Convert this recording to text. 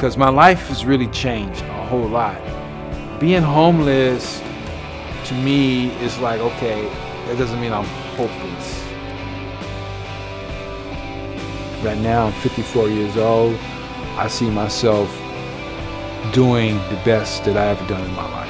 because my life has really changed a whole lot. Being homeless to me is like, okay, that doesn't mean I'm hopeless. Right now, I'm 54 years old. I see myself doing the best that I ever done in my life.